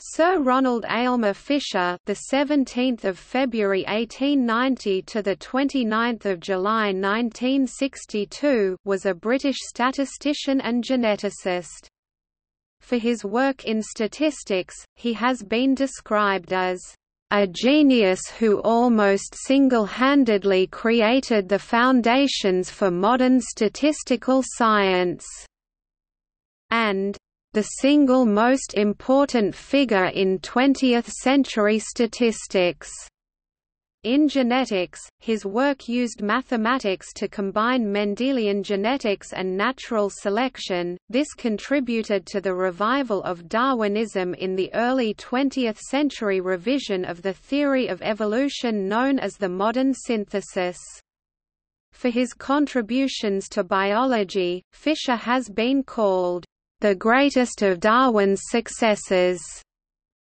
Sir Ronald Aylmer Fisher, the 17th of February 1890 to the 29th of July 1962, was a British statistician and geneticist. For his work in statistics, he has been described as a genius who almost single-handedly created the foundations for modern statistical science, and the single most important figure in 20th-century statistics. In genetics, his work used mathematics to combine Mendelian genetics and natural selection. This contributed to the revival of Darwinism in the early 20th century revision of the theory of evolution known as the modern synthesis. For his contributions to biology, Fisher has been called the greatest of Darwin's successors.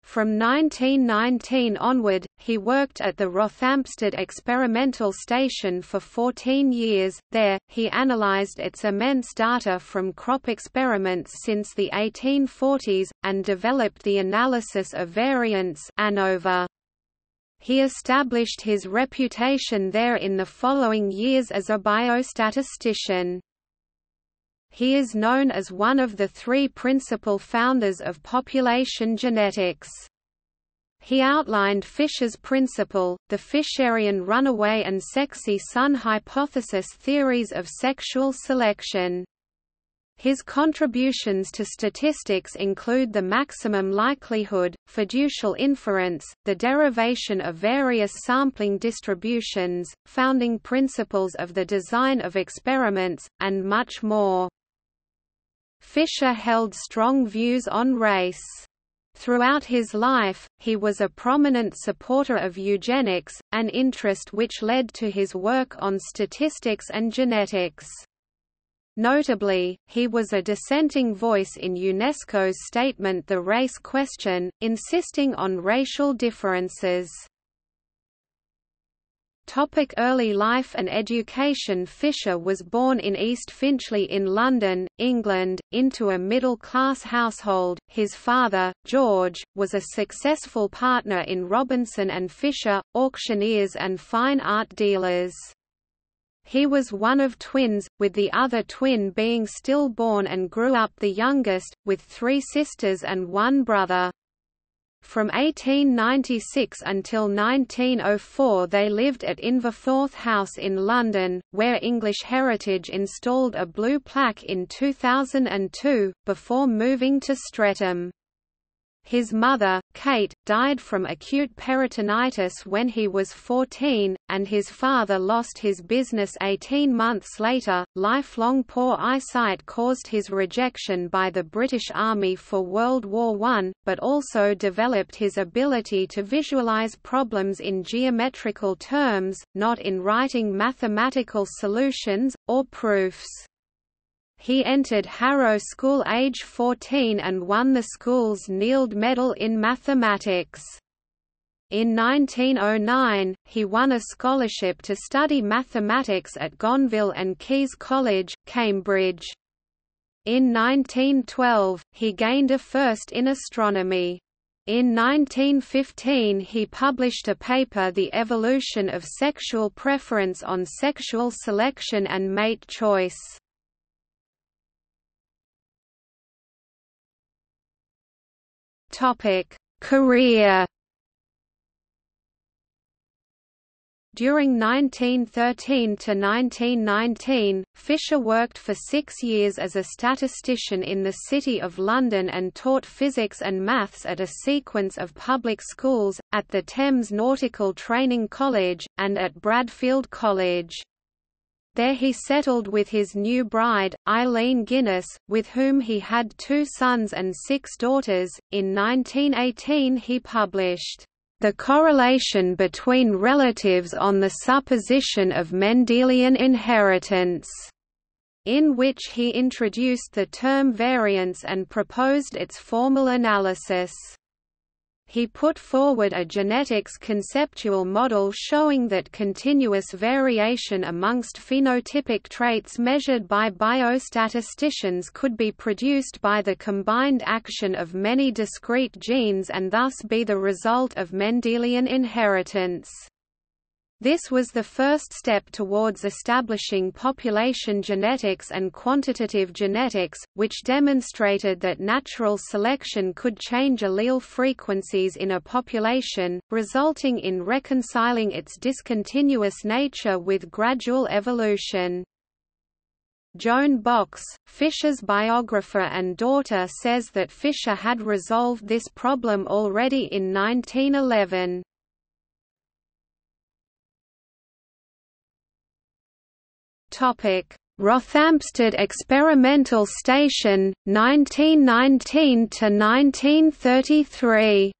From 1919 onward, he worked at the Rothamsted Experimental Station for 14 years. There, he analyzed its immense data from crop experiments since the 1840s, and developed the analysis of variance ANOVA. He established his reputation there in the following years as a biostatistician. He is known as one of the three principal founders of population genetics. He outlined Fisher's principle, the Fisherian runaway and sexy son hypothesis theories of sexual selection. His contributions to statistics include the maximum likelihood, fiducial inference, the derivation of various sampling distributions, founding principles of the design of experiments, and much more. Fisher held strong views on race. Throughout his life, he was a prominent supporter of eugenics, an interest which led to his work on statistics and genetics. Notably, he was a dissenting voice in UNESCO's statement The Race Question, insisting on racial differences. Topic early life and education Fisher was born in East Finchley in London, England, into a middle-class household. His father, George, was a successful partner in Robinson and Fisher, auctioneers and fine art dealers. He was one of twins, with the other twin being stillborn and grew up the youngest, with three sisters and one brother. From 1896 until 1904 they lived at Inverforth House in London, where English Heritage installed a blue plaque in 2002, before moving to Streatham. His mother, Kate, died from acute peritonitis when he was 14, and his father lost his business 18 months later. Lifelong poor eyesight caused his rejection by the British Army for World War I, but also developed his ability to visualize problems in geometrical terms, not in writing mathematical solutions, or proofs. He entered Harrow School age 14 and won the school's Neild Medal in mathematics. In 1909, he won a scholarship to study mathematics at Gonville and Caius College, Cambridge. In 1912, he gained a first in astronomy. In 1915 he published a paper The Evolution of Sexual Preference on Sexual Selection and Mate Choice. Topic: Career. During 1913 to 1919, Fisher worked for six years as a statistician in the City of London and taught physics and maths at a sequence of public schools, at the Thames Nautical Training College, and at Bradfield College. There he settled with his new bride, Eileen Guinness, with whom he had two sons and six daughters. In 1918 he published, The Correlation Between Relatives on the Supposition of Mendelian Inheritance, in which he introduced the term variance and proposed its formal analysis. He put forward a genetics conceptual model showing that continuous variation amongst phenotypic traits measured by biostatisticians could be produced by the combined action of many discrete genes and thus be the result of Mendelian inheritance. This was the first step towards establishing population genetics and quantitative genetics, which demonstrated that natural selection could change allele frequencies in a population, resulting in reconciling its discontinuous nature with gradual evolution. Joan Box, Fisher's biographer and daughter says that Fisher had resolved this problem already in 1911. Rothamsted Experimental Station, 1919 to 1933.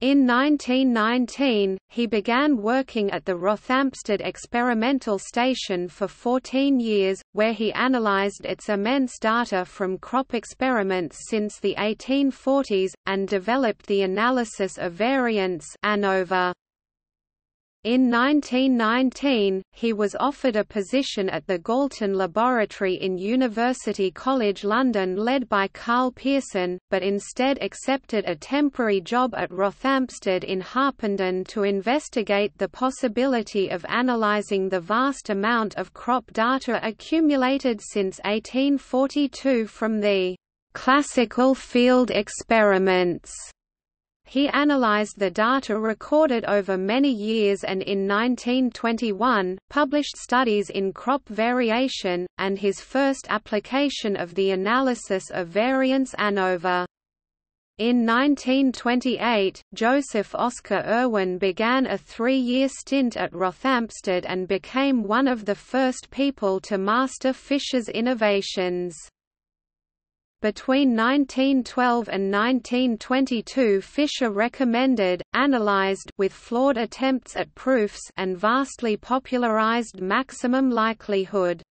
In 1919, he began working at the Rothamsted Experimental Station for 14 years, where he analyzed its immense data from crop experiments since the 1840s, and developed the analysis of variance ANOVA. In 1919, he was offered a position at the Galton Laboratory in University College London led by Karl Pearson, but instead accepted a temporary job at Rothamsted in Harpenden to investigate the possibility of analysing the vast amount of crop data accumulated since 1842 from the classical field experiments he analyzed the data recorded over many years and in 1921, published studies in crop variation, and his first application of the analysis of variance ANOVA. In 1928, Joseph Oscar Irwin began a three-year stint at Rothamsted and became one of the first people to master Fisher's innovations. Between 1912 and 1922 Fisher recommended, analyzed with flawed attempts at proofs and vastly popularized maximum likelihood.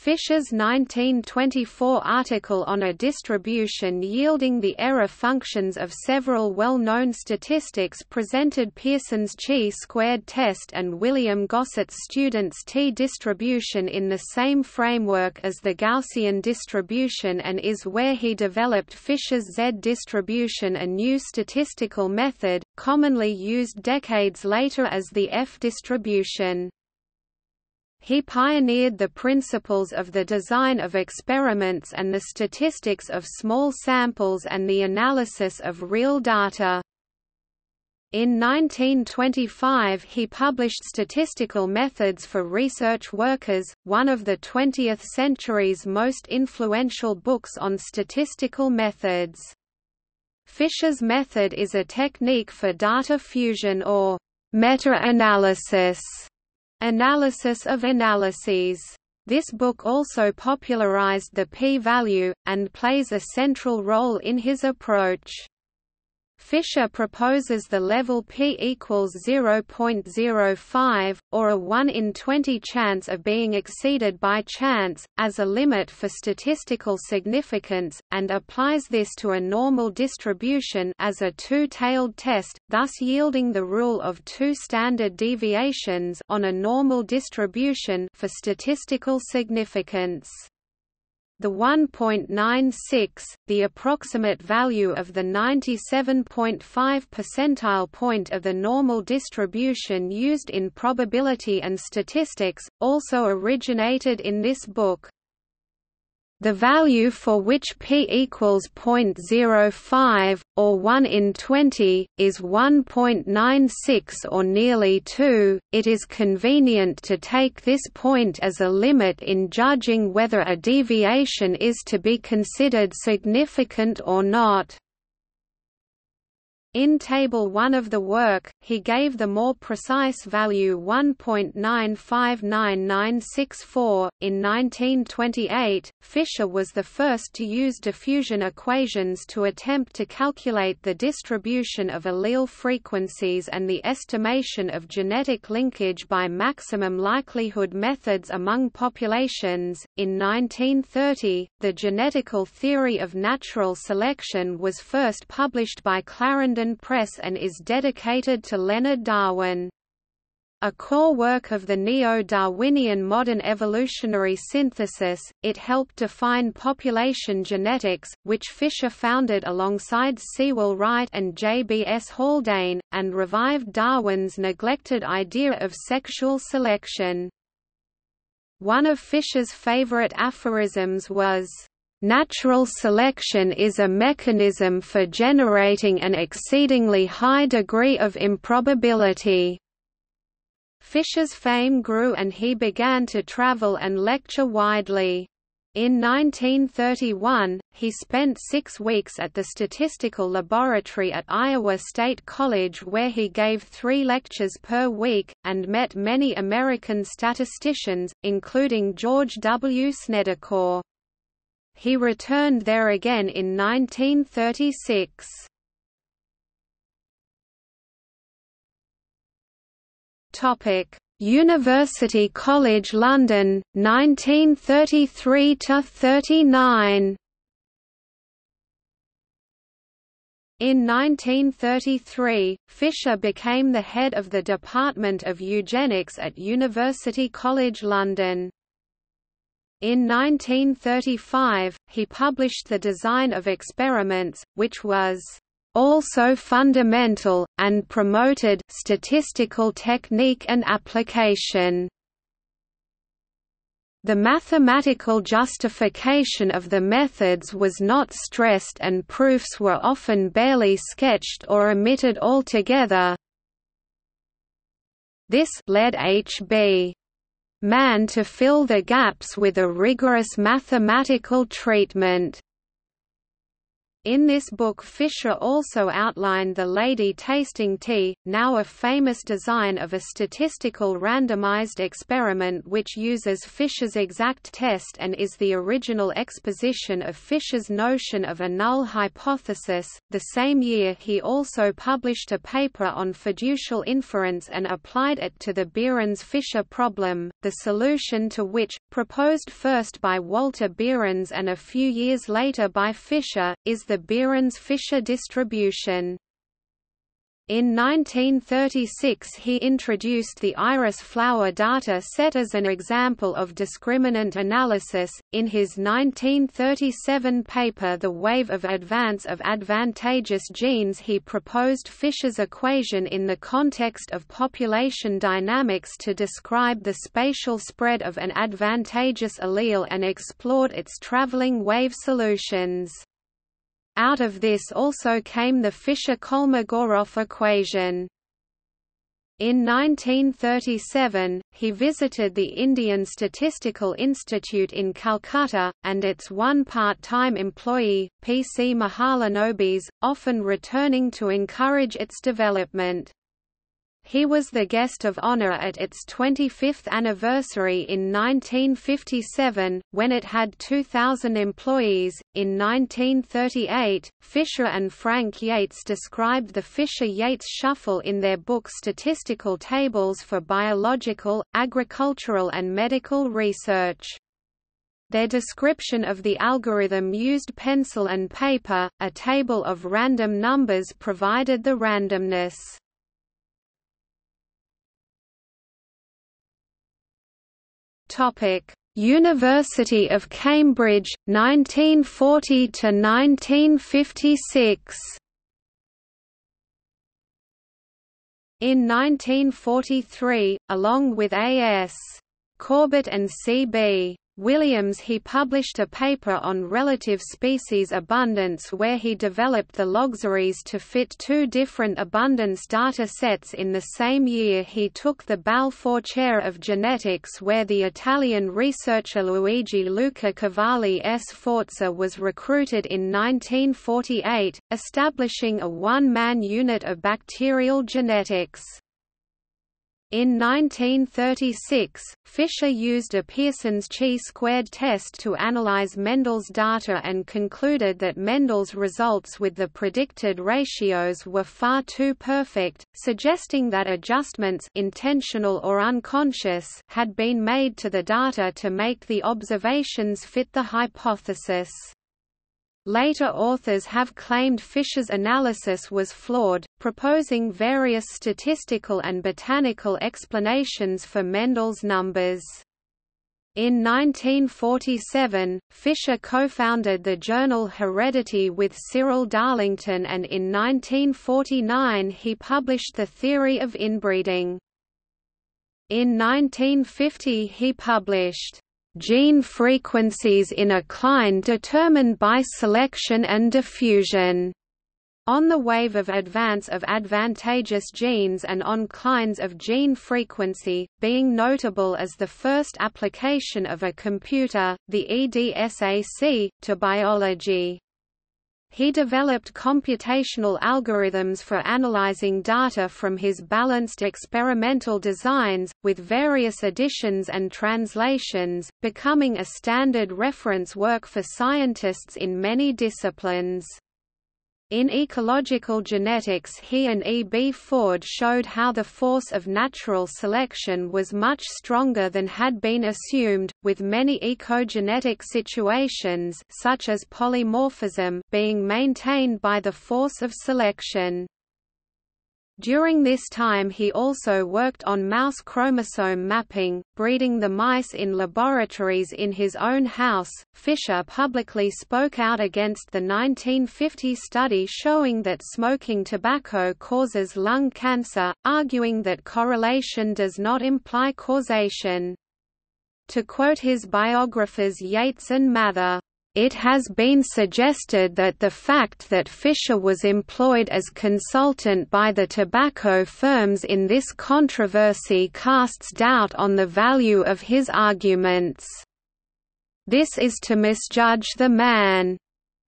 Fisher's 1924 article on a distribution yielding the error functions of several well-known statistics presented Pearson's chi-squared test and William Gosset's student's t-distribution in the same framework as the Gaussian distribution and is where he developed Fisher's z-distribution a new statistical method, commonly used decades later as the f-distribution. He pioneered the principles of the design of experiments and the statistics of small samples and the analysis of real data. In 1925 he published Statistical Methods for Research Workers, one of the 20th century's most influential books on statistical methods. Fisher's method is a technique for data fusion or meta-analysis Analysis of analyses. This book also popularized the p-value, and plays a central role in his approach. Fisher proposes the level p equals 0.05, or a 1 in 20 chance of being exceeded by chance, as a limit for statistical significance, and applies this to a normal distribution as a two-tailed test, thus yielding the rule of two standard deviations on a normal distribution for statistical significance. The 1.96, the approximate value of the 97.5 percentile point of the normal distribution used in probability and statistics, also originated in this book. The value for which p equals 0.05, or 1 in 20, is 1.96 or nearly 2. It is convenient to take this point as a limit in judging whether a deviation is to be considered significant or not. In Table 1 of the work, he gave the more precise value 1.959964. In 1928, Fisher was the first to use diffusion equations to attempt to calculate the distribution of allele frequencies and the estimation of genetic linkage by maximum likelihood methods among populations. In 1930, the genetical theory of natural selection was first published by Clarendon Press and is dedicated to Leonard Darwin. A core work of the neo-Darwinian modern evolutionary synthesis, it helped define population genetics, which Fisher founded alongside Sewall Wright and J. B. S. Haldane, and revived Darwin's neglected idea of sexual selection. One of Fisher's favorite aphorisms was, Natural selection is a mechanism for generating an exceedingly high degree of improbability. Fisher's fame grew and he began to travel and lecture widely. In 1931, he spent six weeks at the Statistical Laboratory at Iowa State College where he gave three lectures per week, and met many American statisticians, including George W. Snedecor. He returned there again in 1936. Topic: University College London 1933 to 39. In 1933, Fisher became the head of the Department of Eugenics at University College London. In 1935, he published The Design of Experiments, which was also fundamental, and promoted statistical technique and application. The mathematical justification of the methods was not stressed and proofs were often barely sketched or omitted altogether. This led H.B. Mann to fill the gaps with a rigorous mathematical treatment. In this book Fisher also outlined the Lady Tasting Tea, now a famous design of a statistical randomized experiment which uses Fisher's exact test and is the original exposition of Fisher's notion of a null hypothesis. The same year he also published a paper on fiducial inference and applied it to the Behrens-Fisher problem, the solution to which, proposed first by Walter Behrens and a few years later by Fisher, is the Behrens-Fisher distribution. In 1936 he introduced the iris flower data set as an example of discriminant analysis. In his 1937 paper The Wave of Advance of Advantageous Genes he proposed Fisher's equation in the context of population dynamics to describe the spatial spread of an advantageous allele and explored its traveling wave solutions. Out of this also came the Fisher-Kolmogorov equation. In 1937, he visited the Indian Statistical Institute in Calcutta, and its one part-time employee, P. C. Mahalanobis, often returning to encourage its development. He was the guest of honor at its 25th anniversary in 1957, when it had 2,000 employees. In 1938, Fisher and Frank Yates described the Fisher Yates shuffle in their book Statistical Tables for Biological, Agricultural and Medical Research. Their description of the algorithm used pencil and paper, a table of random numbers provided the randomness. Topic: University of Cambridge 1940 to 1956. In 1943, along with A.S. Corbett and C.B. Williams he published a paper on relative species abundance where he developed the logseries to fit two different abundance data sets in the same year he took the Balfour Chair of Genetics where the Italian researcher Luigi Luca Cavalli Sforza was recruited in 1948, establishing a one-man unit of bacterial genetics. In 1936, Fisher used a Pearson's chi-squared test to analyze Mendel's data and concluded that Mendel's results with the predicted ratios were far too perfect, suggesting that adjustments intentional or unconscious had been made to the data to make the observations fit the hypothesis. Later authors have claimed Fisher's analysis was flawed, proposing various statistical and botanical explanations for Mendel's numbers. In 1947, Fisher co-founded the journal Heredity with Cyril Darlington and in 1949 he published The Theory of Inbreeding. In 1950 he published gene frequencies in a cline determined by selection and diffusion. On the wave of advance of advantageous genes and on clines of gene frequency, being notable as the first application of a computer, the EDSAC, to biology. He developed computational algorithms for analyzing data from his balanced experimental designs, with various additions and translations, becoming a standard reference work for scientists in many disciplines. In ecological genetics he and E. B. Ford showed how the force of natural selection was much stronger than had been assumed, with many ecogenetic situations such as polymorphism being maintained by the force of selection. During this time he also worked on mouse chromosome mapping, breeding the mice in laboratories in his own house. Fisher publicly spoke out against the 1950 study showing that smoking tobacco causes lung cancer, arguing that correlation does not imply causation. To quote his biographers Yates and Mather, it has been suggested that the fact that Fisher was employed as consultant by the tobacco firms in this controversy casts doubt on the value of his arguments. This is to misjudge the man.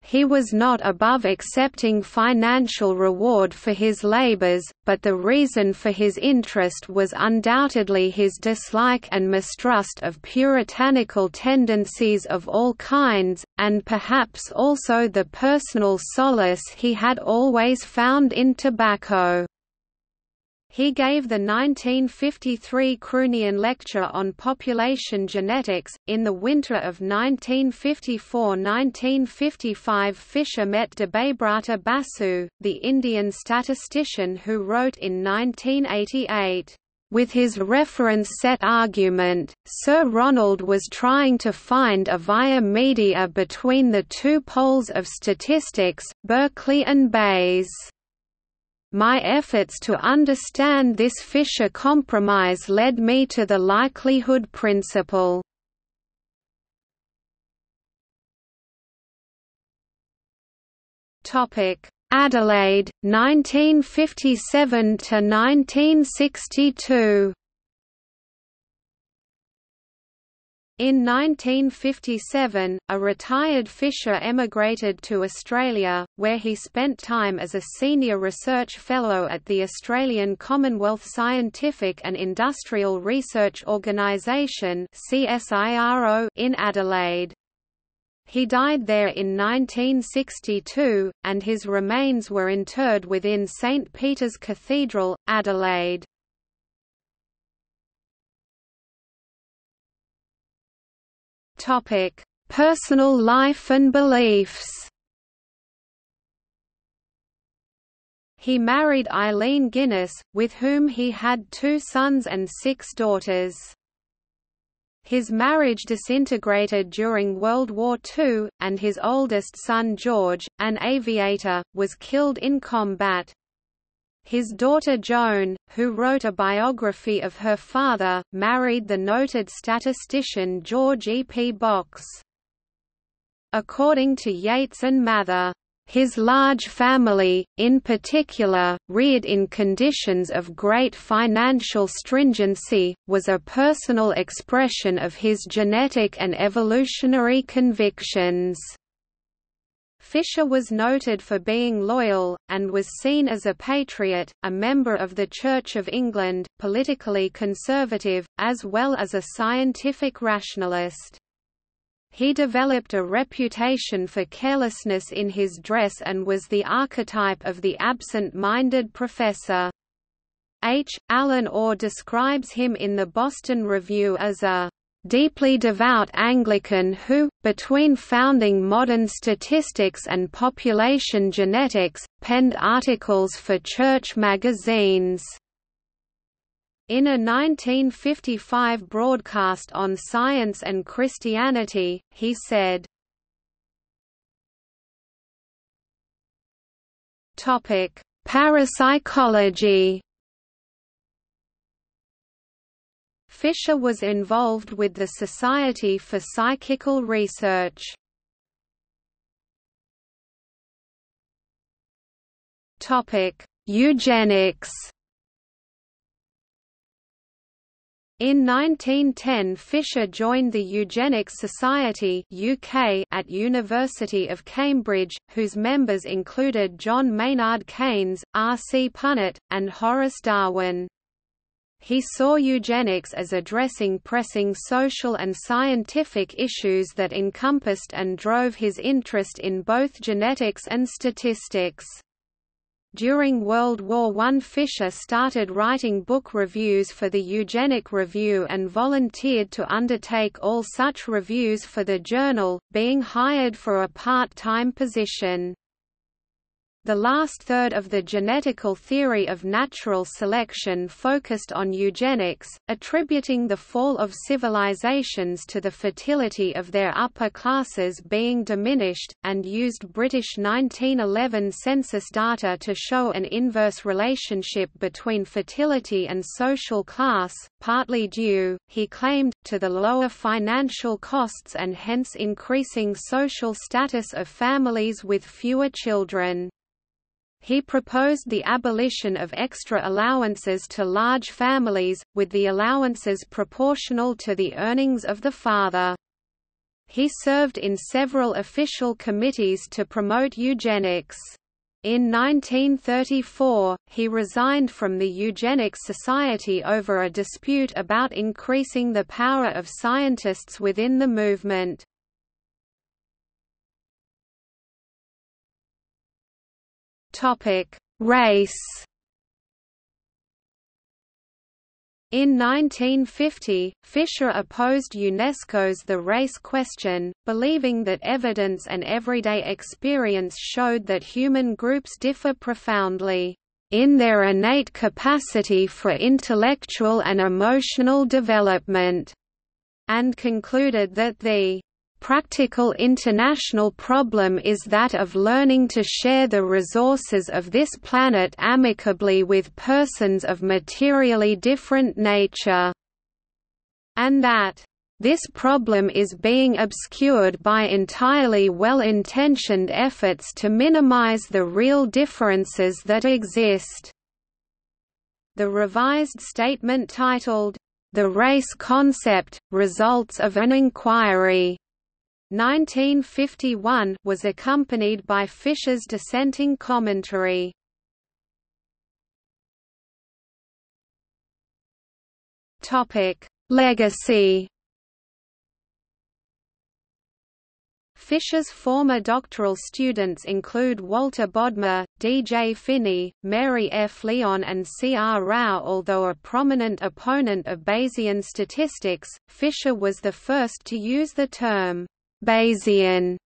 He was not above accepting financial reward for his labors, but the reason for his interest was undoubtedly his dislike and mistrust of puritanical tendencies of all kinds, and perhaps also the personal solace he had always found in tobacco. He gave the 1953 Croonian Lecture on Population Genetics. In the winter of 1954–1955 Fisher met Debabrata Basu, the Indian statistician who wrote in 1988, with his reference set argument, Sir Ronald was trying to find a via media between the two poles of statistics, Berkeley and Bayes. My efforts to understand this Fisher compromise led me to the likelihood principle. Topic: Adelaide, 1957 to 1962. In 1957, a retired Fisher emigrated to Australia, where he spent time as a senior research fellow at the Australian Commonwealth Scientific and Industrial Research Organisation in Adelaide. He died there in 1962, and his remains were interred within St Peter's Cathedral, Adelaide. Topic: Personal life and beliefs. He married Eileen Guinness, with whom he had two sons and six daughters. His marriage disintegrated during World War II, and his oldest son George, an aviator, was killed in combat. His daughter Joan, who wrote a biography of her father, married the noted statistician George E. P. Box. According to Yates and Mather, his large family, in particular, reared in conditions of great financial stringency, was a personal expression of his genetic and evolutionary convictions. Fisher was noted for being loyal, and was seen as a patriot, a member of the Church of England, politically conservative, as well as a scientific rationalist. He developed a reputation for carelessness in his dress and was the archetype of the absent-minded professor. H. Allen Orr describes him in the Boston Review as a deeply devout Anglican who, between founding modern statistics and population genetics, penned articles for church magazines. In a 1955 broadcast on Science and Christianity, he said, Parapsychology Fisher was involved with the Society for Psychical Research. Eugenics In 1910 Fisher joined the Eugenics Society UK at University of Cambridge, whose members included John Maynard Keynes, R. C. Punnett, and Horace Darwin. He saw eugenics as addressing pressing social and scientific issues that encompassed and drove his interest in both genetics and statistics. During World War I Fisher started writing book reviews for the Eugenic Review and volunteered to undertake all such reviews for the journal, being hired for a part-time position. The last third of the genetical theory of natural selection focused on eugenics, attributing the fall of civilizations to the fertility of their upper classes being diminished, and used British 1911 census data to show an inverse relationship between fertility and social class, partly due, he claimed, to the lower financial costs and hence increasing social status of families with fewer children. He proposed the abolition of extra allowances to large families, with the allowances proportional to the earnings of the father. He served in several official committees to promote eugenics. In 1934, he resigned from the Eugenics Society over a dispute about increasing the power of scientists within the movement. Topic: Race. In 1950, Fisher opposed UNESCO's The Race Question, believing that evidence and everyday experience showed that human groups differ profoundly in their innate capacity for intellectual and emotional development, and concluded that the practical international problem is that of learning to share the resources of this planet amicably with persons of materially different nature, and that this problem is being obscured by entirely well-intentioned efforts to minimize the real differences that exist. The revised statement titled, The Race Concept, Results of an Inquiry 1951 was accompanied by Fisher's dissenting commentary. Topic: Legacy. Fisher's former doctoral students include Walter Bodmer, D. J. Finney, Mary F. Lyon and C. R. Rao Although a prominent opponent of Bayesian statistics, Fisher was the first to use the term Bayesian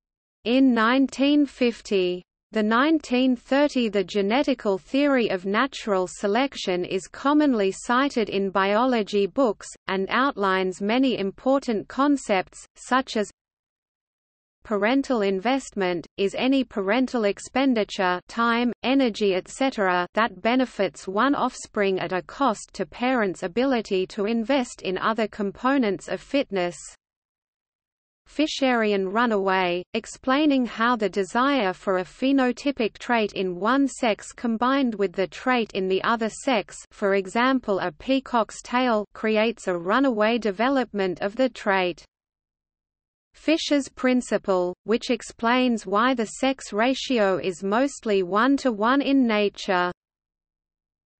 in 1950. The 1930 The genetical theory of natural selection is commonly cited in biology books, and outlines many important concepts, such as parental investment, is any parental expenditure time, energy etc. that benefits one offspring at a cost to parents' ability to invest in other components of fitness. Fisherian runaway, explaining how the desire for a phenotypic trait in one sex combined with the trait in the other sex for example a peacock's tail creates a runaway development of the trait. Fisher's principle, which explains why the sex ratio is mostly one to one in nature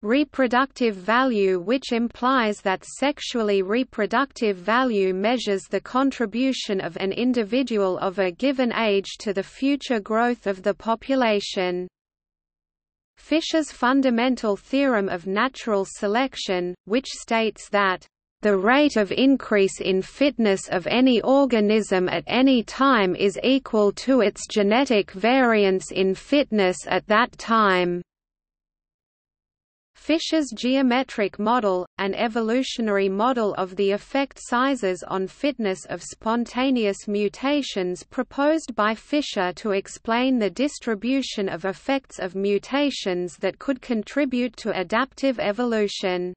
reproductive value which implies that sexually reproductive value measures the contribution of an individual of a given age to the future growth of the population. Fisher's fundamental theorem of natural selection, which states that the rate of increase in fitness of any organism at any time is equal to its genetic variance in fitness at that time. Fisher's geometric model, an evolutionary model of the effect sizes on fitness of spontaneous mutations proposed by Fisher to explain the distribution of effects of mutations that could contribute to adaptive evolution.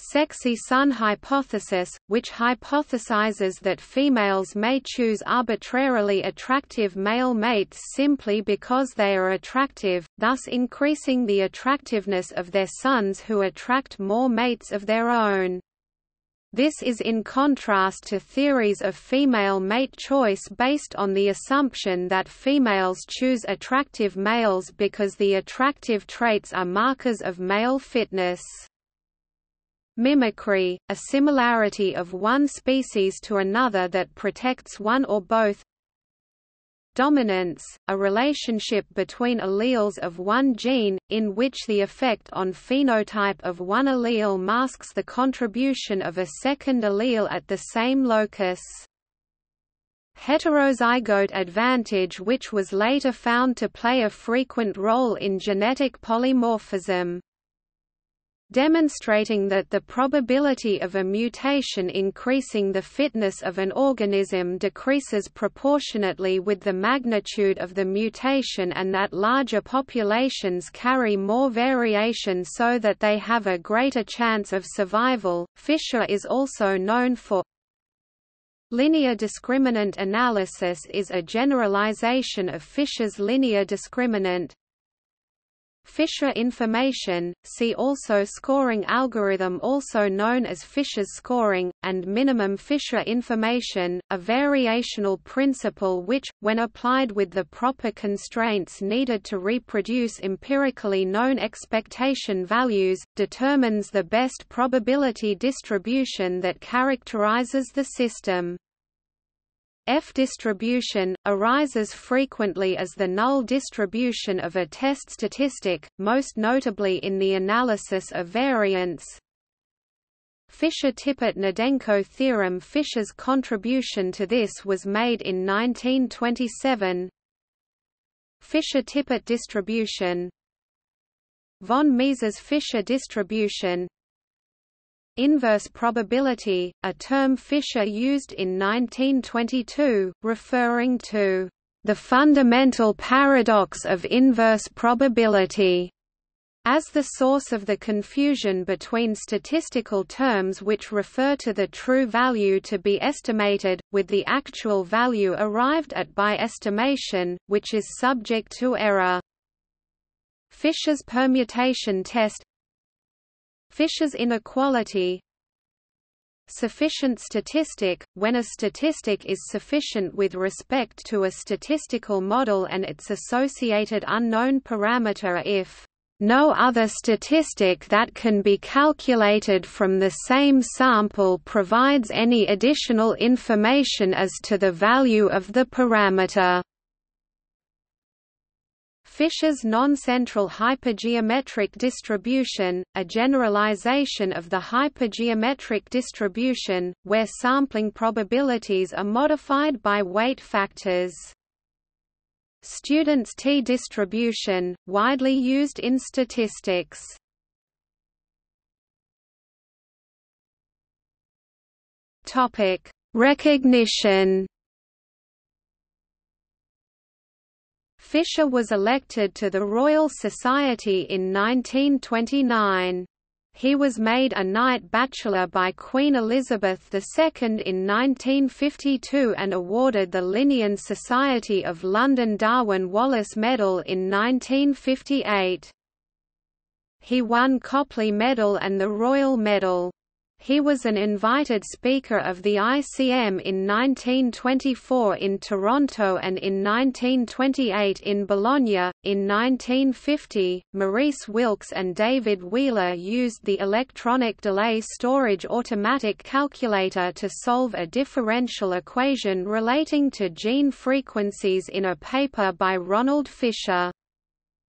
Sexy son hypothesis, which hypothesizes that females may choose arbitrarily attractive male mates simply because they are attractive, thus increasing the attractiveness of their sons who attract more mates of their own. This is in contrast to theories of female mate choice based on the assumption that females choose attractive males because the attractive traits are markers of male fitness. Mimicry, a similarity of one species to another that protects one or both Dominance, a relationship between alleles of one gene, in which the effect on phenotype of one allele masks the contribution of a second allele at the same locus. Heterozygote advantage which was later found to play a frequent role in genetic polymorphism demonstrating that the probability of a mutation increasing the fitness of an organism decreases proportionately with the magnitude of the mutation and that larger populations carry more variation so that they have a greater chance of survival. Fisher is also known for Linear discriminant analysis is a generalization of Fisher's linear discriminant, Fisher information, see also scoring algorithm also known as Fisher's scoring, and minimum Fisher information, a variational principle which, when applied with the proper constraints needed to reproduce empirically known expectation values, determines the best probability distribution that characterizes the system. F distribution, arises frequently as the null distribution of a test statistic, most notably in the analysis of variance. Fisher-Tippett-Gnedenko theorem Fisher's contribution to this was made in 1927 Fisher-Tippett distribution. Von Mises Fisher distribution Inverse probability, a term Fisher used in 1922, referring to the fundamental paradox of inverse probability as the source of the confusion between statistical terms which refer to the true value to be estimated, with the actual value arrived at by estimation, which is subject to error. Fisher's permutation test Fisher's inequality Sufficient statistic, when a statistic is sufficient with respect to a statistical model and its associated unknown parameter if no other statistic that can be calculated from the same sample provides any additional information as to the value of the parameter. Fisher's non-central hypergeometric distribution, a generalization of the hypergeometric distribution, where sampling probabilities are modified by weight factors. Student's T-distribution, widely used in statistics. Recognition Fisher was elected to the Royal Society in 1929. He was made a Knight Bachelor by Queen Elizabeth II in 1952 and awarded the Linnean Society of London Darwin Wallace Medal in 1958. He won Copley Medal and the Royal Medal. He was an invited speaker of the ICM in 1924 in Toronto and in 1928 in Bologna. In 1950, Maurice Wilkes and David Wheeler used the electronic delay storage automatic calculator to solve a differential equation relating to gene frequencies in a paper by Ronald Fisher.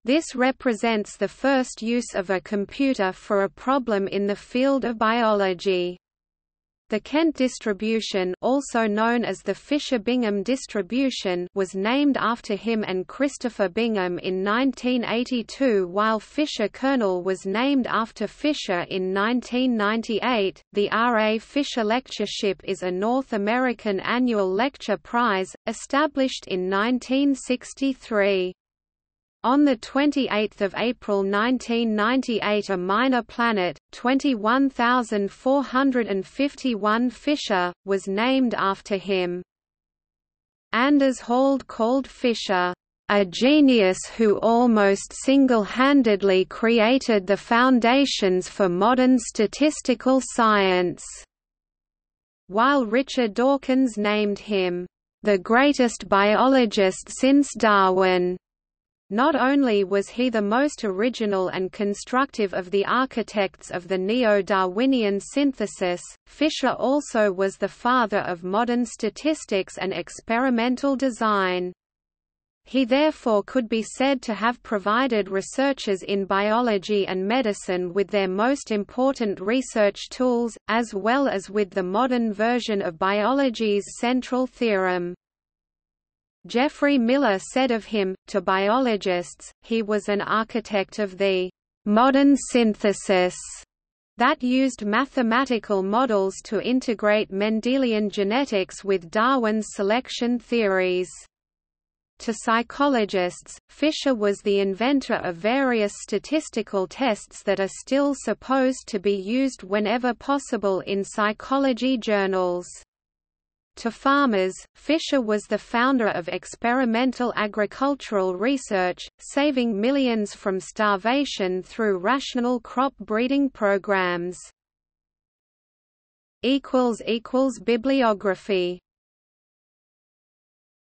This represents the first use of a computer for a problem in the field of biology. The Kent distribution also known as the Fisher-Bingham distribution was named after him and Christopher Bingham in 1982 while Fisher kernel was named after Fisher in 1998. The R. A. Fisher Lectureship is a North American annual lecture prize, established in 1963. On 28 April 1998 a minor planet, 21451 Fisher, was named after him. Anders Hald called Fisher, "...a genius who almost single-handedly created the foundations for modern statistical science." While Richard Dawkins named him, "...the greatest biologist since Darwin." Not only was he the most original and constructive of the architects of the neo-Darwinian synthesis, Fisher also was the father of modern statistics and experimental design. He therefore could be said to have provided researchers in biology and medicine with their most important research tools, as well as with the modern version of biology's central theorem. Geoffrey Miller said of him, to biologists, he was an architect of the modern synthesis that used mathematical models to integrate Mendelian genetics with Darwin's selection theories. To psychologists, Fisher was the inventor of various statistical tests that are still supposed to be used whenever possible in psychology journals. To farmers, Fisher was the founder of experimental agricultural research, saving millions from starvation through rational crop breeding programs. Bibliography